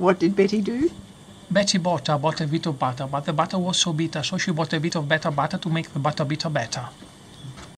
What did Betty do? Betty bought a bought a bit of butter, but the butter was so bitter, so she bought a bit of better butter to make the butter bitter better.